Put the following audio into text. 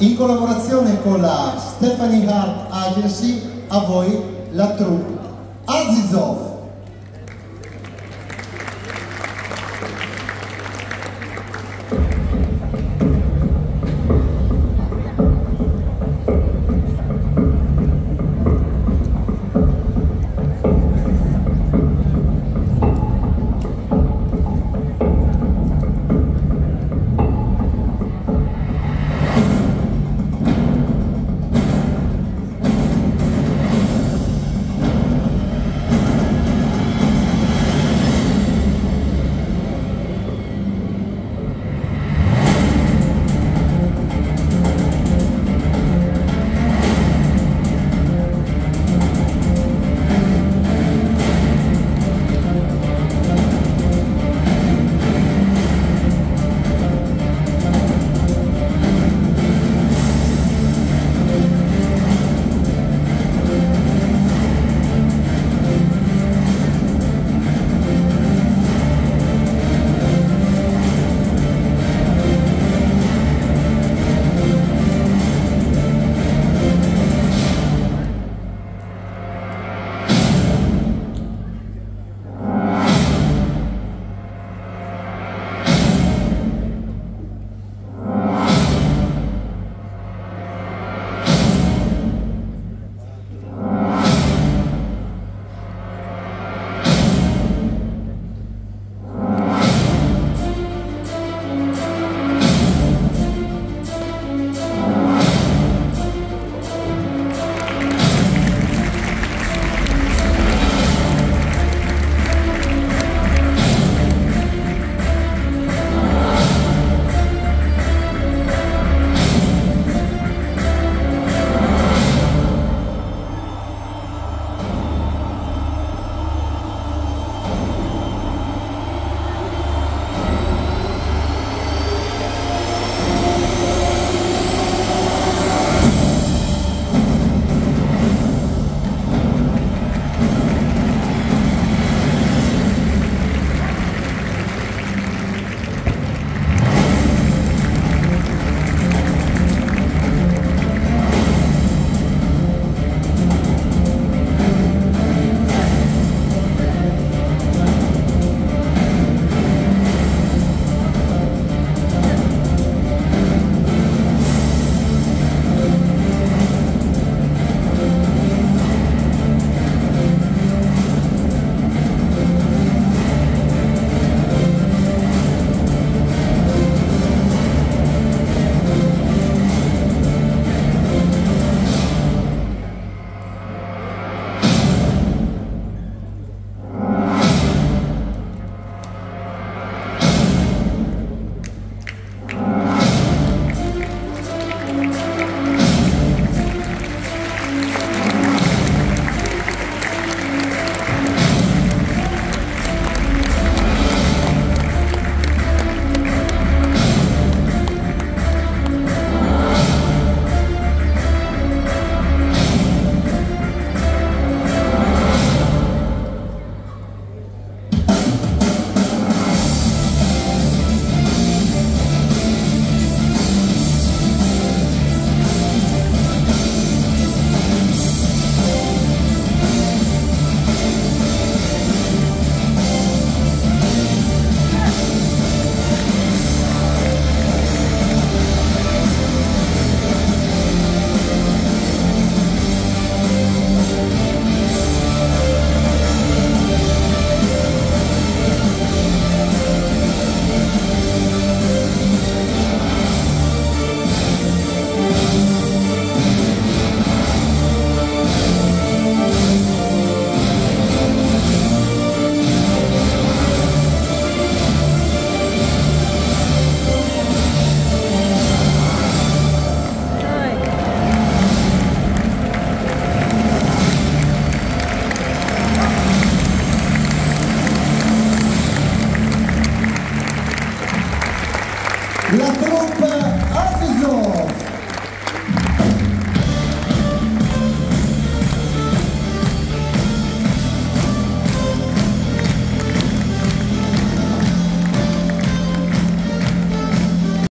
in collaborazione con la Stephanie Hart Agency, a voi la troupe Azizov. la trompa Atisov.